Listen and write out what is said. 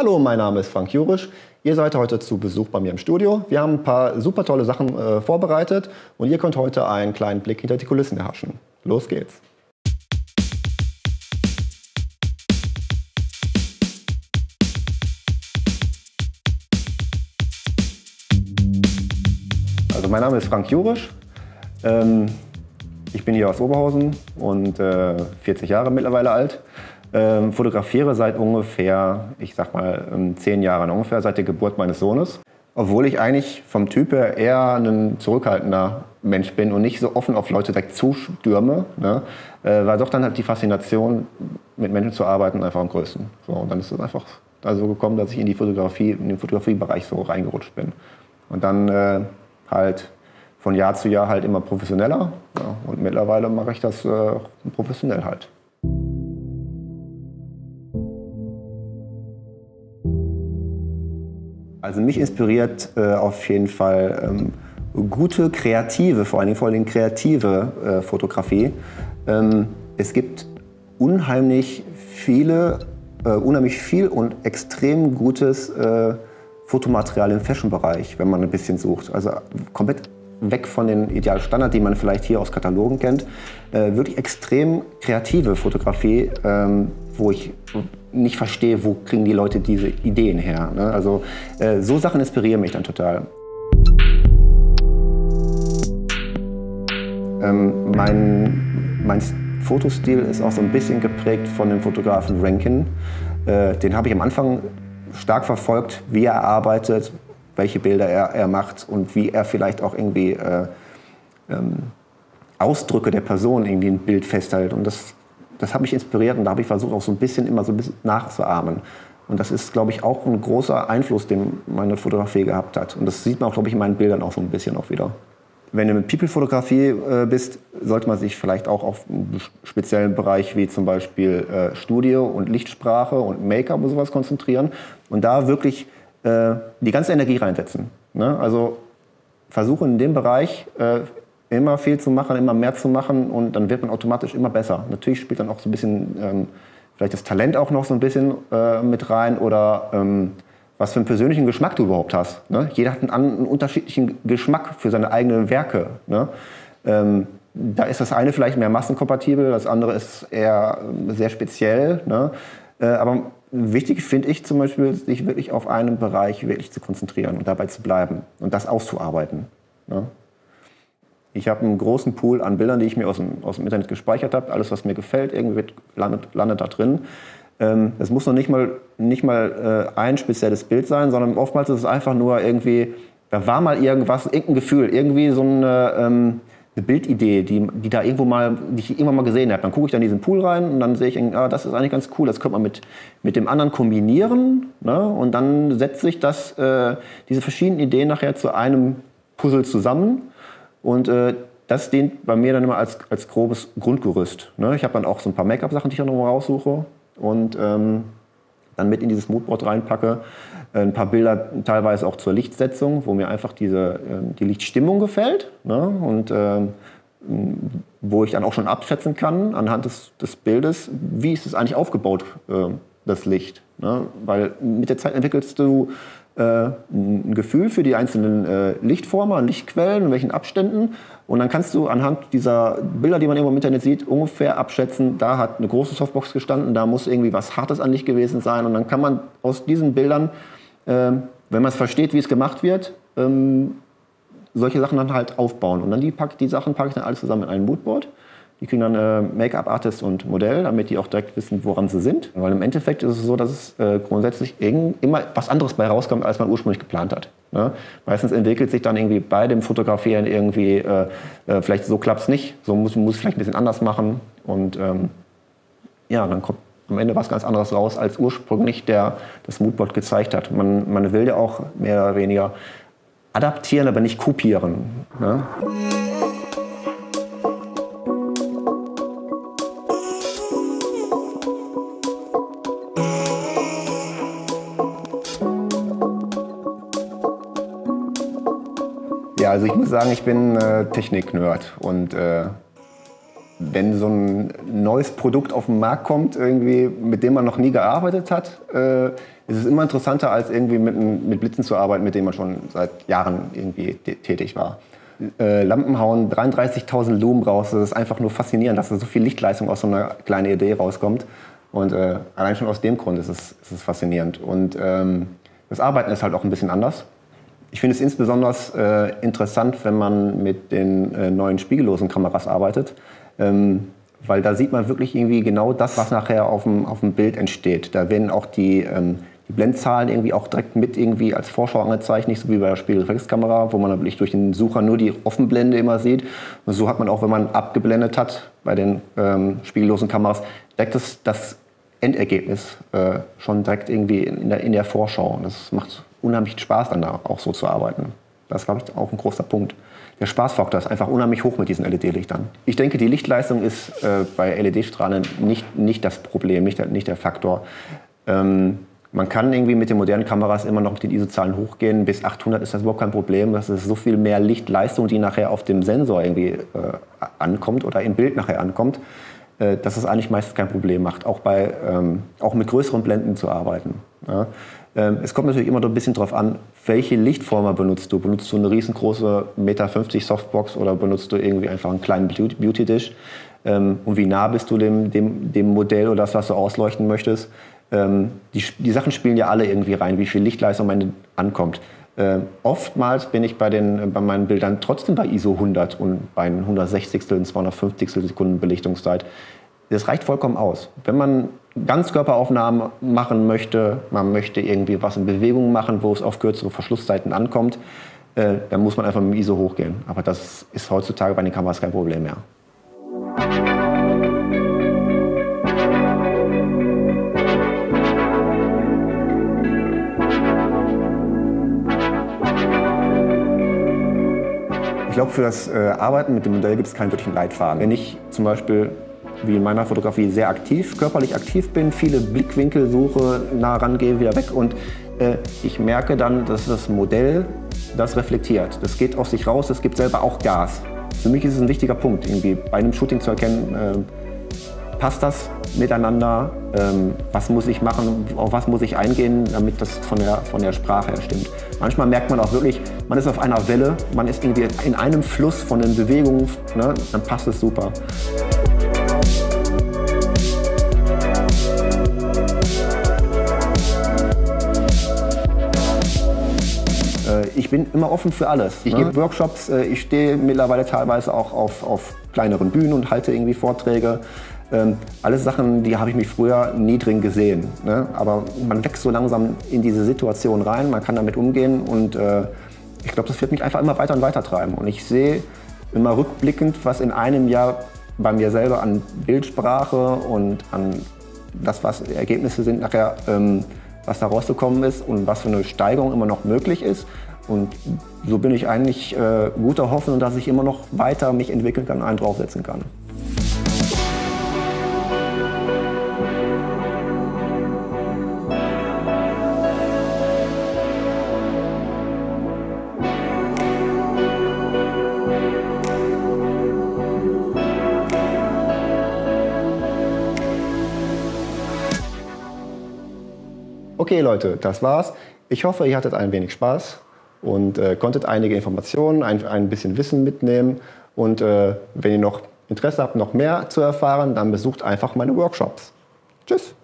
Hallo, mein Name ist Frank Jurisch. Ihr seid heute zu Besuch bei mir im Studio. Wir haben ein paar super tolle Sachen äh, vorbereitet und ihr könnt heute einen kleinen Blick hinter die Kulissen erhaschen. Los geht's. Also mein Name ist Frank Jurisch. Ähm, ich bin hier aus Oberhausen und äh, 40 Jahre mittlerweile alt. Ähm, fotografiere seit ungefähr, ich sag mal, ähm, zehn Jahren ungefähr, seit der Geburt meines Sohnes. Obwohl ich eigentlich vom Typ her eher ein zurückhaltender Mensch bin und nicht so offen auf Leute direkt zustürme, ne, äh, war doch dann halt die Faszination, mit Menschen zu arbeiten, einfach am größten. So, und dann ist es einfach also gekommen, dass ich in die Fotografie, in den Fotografiebereich so reingerutscht bin. Und dann äh, halt von Jahr zu Jahr halt immer professioneller. Ja, und mittlerweile mache ich das äh, professionell halt. Also mich inspiriert äh, auf jeden Fall ähm, gute kreative, vor allen Dingen, vor allen Dingen kreative äh, Fotografie. Ähm, es gibt unheimlich viele, äh, unheimlich viel und extrem gutes äh, Fotomaterial im Fashion-Bereich, wenn man ein bisschen sucht. Also komplett weg von den Idealstandard, die man vielleicht hier aus Katalogen kennt. Äh, wirklich extrem kreative Fotografie, ähm, wo ich nicht verstehe, wo kriegen die Leute diese Ideen her. Ne? Also äh, so Sachen inspirieren mich dann total. Ähm, mein, mein Fotostil ist auch so ein bisschen geprägt von dem Fotografen Rankin. Äh, den habe ich am Anfang stark verfolgt, wie er arbeitet, welche Bilder er, er macht und wie er vielleicht auch irgendwie äh, ähm, Ausdrücke der Person irgendwie ein Bild festhält. Und das das hat mich inspiriert und da habe ich versucht, auch so ein bisschen immer so ein bisschen nachzuahmen. Und das ist, glaube ich, auch ein großer Einfluss, den meine Fotografie gehabt hat. Und das sieht man auch, glaube ich, in meinen Bildern auch so ein bisschen auch wieder. Wenn du mit People-Fotografie äh, bist, sollte man sich vielleicht auch auf einen speziellen Bereich wie zum Beispiel äh, Studio und Lichtsprache und Make-up und sowas konzentrieren und da wirklich äh, die ganze Energie reinsetzen. Ne? Also versuche in dem Bereich äh, immer viel zu machen, immer mehr zu machen und dann wird man automatisch immer besser. Natürlich spielt dann auch so ein bisschen ähm, vielleicht das Talent auch noch so ein bisschen äh, mit rein oder ähm, was für einen persönlichen Geschmack du überhaupt hast. Ne? Jeder hat einen, einen, unterschiedlichen Geschmack für seine eigenen Werke. Ne? Ähm, da ist das eine vielleicht mehr massenkompatibel, das andere ist eher ähm, sehr speziell. Ne? Äh, aber wichtig finde ich zum Beispiel, sich wirklich auf einen Bereich wirklich zu konzentrieren und dabei zu bleiben und das auszuarbeiten. Ne? Ich habe einen großen Pool an Bildern, die ich mir aus dem, aus dem Internet gespeichert habe. Alles, was mir gefällt, irgendwie landet, landet da drin. Ähm, es muss noch nicht mal, nicht mal äh, ein spezielles Bild sein, sondern oftmals ist es einfach nur irgendwie, da war mal irgendwas, irgendein Gefühl, irgendwie so eine, ähm, eine Bildidee, die, die da irgendwo mal, die ich irgendwann mal gesehen habe. Dann gucke ich dann in diesen Pool rein und dann sehe ich, ah, das ist eigentlich ganz cool, das könnte man mit, mit dem anderen kombinieren. Ne? Und dann setzt sich das, äh, diese verschiedenen Ideen nachher zu einem Puzzle zusammen. Und äh, das dient bei mir dann immer als, als grobes Grundgerüst. Ne? Ich habe dann auch so ein paar Make-up-Sachen, die ich dann noch raussuche und ähm, dann mit in dieses Moodboard reinpacke. Äh, ein paar Bilder teilweise auch zur Lichtsetzung, wo mir einfach diese, äh, die Lichtstimmung gefällt. Ne? Und äh, wo ich dann auch schon abschätzen kann anhand des, des Bildes, wie ist es eigentlich aufgebaut, äh, das Licht. Ne? Weil mit der Zeit entwickelst du ein Gefühl für die einzelnen äh, Lichtformen, Lichtquellen, in welchen Abständen. Und dann kannst du anhand dieser Bilder, die man irgendwo im Internet sieht, ungefähr abschätzen, da hat eine große Softbox gestanden, da muss irgendwie was Hartes an Licht gewesen sein. Und dann kann man aus diesen Bildern, äh, wenn man es versteht, wie es gemacht wird, ähm, solche Sachen dann halt aufbauen. Und dann die, pack, die Sachen packe ich dann alles zusammen in ein Moodboard. Die kriegen dann äh, Make-up-Artist und Modell, damit die auch direkt wissen, woran sie sind. Weil im Endeffekt ist es so, dass es äh, grundsätzlich immer was anderes bei rauskommt, als man ursprünglich geplant hat. Ne? Meistens entwickelt sich dann irgendwie bei dem Fotografieren irgendwie, äh, äh vielleicht so klappt es nicht, so muss man vielleicht ein bisschen anders machen. Und ähm, ja, dann kommt am Ende was ganz anderes raus, als ursprünglich der, das Moodboard gezeigt hat. Man, man will ja auch mehr oder weniger adaptieren, aber nicht kopieren. Ne? Ja, also ich muss sagen, ich bin äh, Technik-Nerd und äh, wenn so ein neues Produkt auf den Markt kommt, irgendwie, mit dem man noch nie gearbeitet hat, äh, ist es immer interessanter, als irgendwie mit, mit Blitzen zu arbeiten, mit denen man schon seit Jahren irgendwie tätig war. Äh, Lampen hauen 33.000 Lumen raus. Das ist einfach nur faszinierend, dass da so viel Lichtleistung aus so einer kleinen Idee rauskommt. Und äh, allein schon aus dem Grund ist es, ist es faszinierend. Und ähm, das Arbeiten ist halt auch ein bisschen anders. Ich finde es insbesondere äh, interessant, wenn man mit den äh, neuen spiegellosen Kameras arbeitet, ähm, weil da sieht man wirklich irgendwie genau das, was nachher auf dem, auf dem Bild entsteht. Da werden auch die, ähm, die Blendzahlen irgendwie auch direkt mit irgendwie als Vorschau angezeigt, nicht so wie bei der Spiegelreflexkamera, wo man wirklich durch den Sucher nur die Offenblende immer sieht. Und so hat man auch, wenn man abgeblendet hat bei den ähm, spiegellosen Kameras, direkt das, das Endergebnis äh, schon direkt irgendwie in der, in der Vorschau. Und das macht unheimlich Spaß, dann da auch so zu arbeiten. Das ist, glaube ich, auch ein großer Punkt. Der Spaßfaktor ist einfach unheimlich hoch mit diesen LED-Lichtern. Ich denke, die Lichtleistung ist äh, bei LED-Strahlen nicht, nicht das Problem, nicht der, nicht der Faktor. Ähm, man kann irgendwie mit den modernen Kameras immer noch mit den ISO-Zahlen hochgehen. Bis 800 ist das überhaupt kein Problem. Das ist so viel mehr Lichtleistung, die nachher auf dem Sensor irgendwie äh, ankommt oder im Bild nachher ankommt, äh, dass es eigentlich meistens kein Problem macht, auch, bei, ähm, auch mit größeren Blenden zu arbeiten. Ja. Ähm, es kommt natürlich immer ein bisschen darauf an, welche Lichtformer benutzt du. Benutzt du eine riesengroße Meter 50 Softbox oder benutzt du irgendwie einfach einen kleinen Beauty-Dish? Ähm, und wie nah bist du dem, dem, dem Modell oder das, was du ausleuchten möchtest? Ähm, die, die Sachen spielen ja alle irgendwie rein, wie viel Lichtleistung am Ende ankommt. oftmals bin ich bei, den, bei meinen Bildern trotzdem bei ISO 100 und bei 160 und 250 Sekunden Belichtungszeit. Das reicht vollkommen aus. Wenn man Ganzkörperaufnahmen machen möchte, man möchte irgendwie was in Bewegung machen, wo es auf kürzere Verschlusszeiten ankommt, äh, dann muss man einfach mit dem ISO hochgehen. Aber das ist heutzutage bei den Kameras kein Problem mehr. Ich glaube, für das äh, Arbeiten mit dem Modell gibt es keinen wirklichen Leitfaden. Wenn ich zum Beispiel wie in meiner Fotografie sehr aktiv, körperlich aktiv bin, viele Blickwinkel suche, nah rangehe, wieder weg und äh, ich merke dann, dass das Modell das reflektiert. Das geht aus sich raus, es gibt selber auch Gas. Für mich ist es ein wichtiger Punkt, irgendwie bei einem Shooting zu erkennen, äh, passt das miteinander, ähm, was muss ich machen, auf was muss ich eingehen, damit das von der, von der Sprache her stimmt. Manchmal merkt man auch wirklich, man ist auf einer Welle, man ist irgendwie in einem Fluss von den Bewegungen, ne, dann passt es super. Ich bin immer offen für alles. Ich ne? gebe Workshops, äh, ich stehe mittlerweile teilweise auch auf, auf kleineren Bühnen und halte irgendwie Vorträge. Ähm, alles Sachen, die habe ich mich früher nie drin gesehen. Ne? Aber man wächst so langsam in diese Situation rein, man kann damit umgehen und äh, ich glaube, das wird mich einfach immer weiter und weiter treiben. Und ich sehe immer rückblickend, was in einem Jahr bei mir selber an Bildsprache und an das, was Ergebnisse sind nachher, ähm, was da rausgekommen ist und was für eine Steigerung immer noch möglich ist. Und so bin ich eigentlich äh, guter Hoffnung, dass ich immer noch weiter mich entwickeln kann und einen draufsetzen kann. Okay Leute, das war's. Ich hoffe, ihr hattet ein wenig Spaß und äh, konntet einige Informationen, ein, ein bisschen Wissen mitnehmen. Und äh, wenn ihr noch Interesse habt, noch mehr zu erfahren, dann besucht einfach meine Workshops. Tschüss!